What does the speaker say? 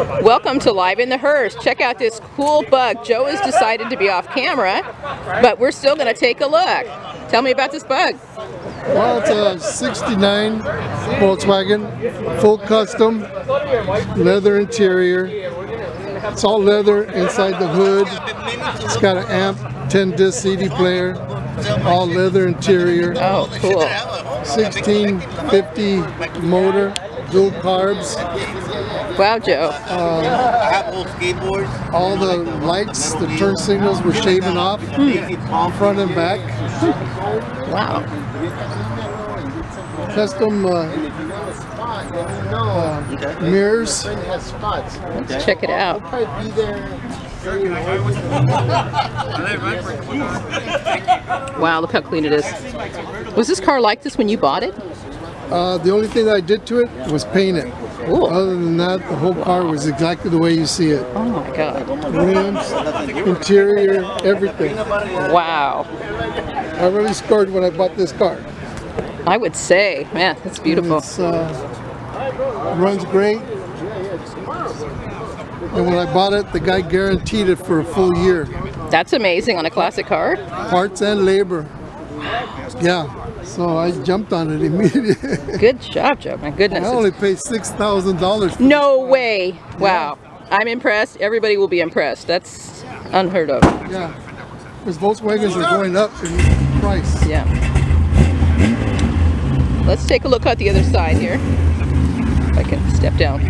Welcome to Live in the Hearse. Check out this cool bug. Joe has decided to be off camera, but we're still going to take a look. Tell me about this bug. Well, it's a 69 Volkswagen, full custom, leather interior. It's all leather inside the hood. It's got an amp, 10 disc CD player, all leather interior. Oh, cool. 1650 motor, dual carbs. Wow, Joe. Apple skateboards. All the lights, the turn signals were shaven off, front and back. Wow. Custom uh, uh, mirrors. Let's check it out. Wow, look how clean it is. Was this car like this when you bought it? Uh, the only thing that I did to it was paint it. Cool. Other than that, the whole car was exactly the way you see it. Oh my god. Rims, interior, everything. Wow. I really scored when I bought this car. I would say, man, that's beautiful. It's, uh, runs great. And when I bought it, the guy guaranteed it for a full year. That's amazing on a classic car. Parts and labor. Yeah. So I jumped on it immediately. Good job, Joe. My goodness. I only paid $6,000 No way. Wow. I'm impressed. Everybody will be impressed. That's unheard of. Yeah. Because Volkswagens are going up in price. Yeah. Let's take a look at the other side here. If I can step down.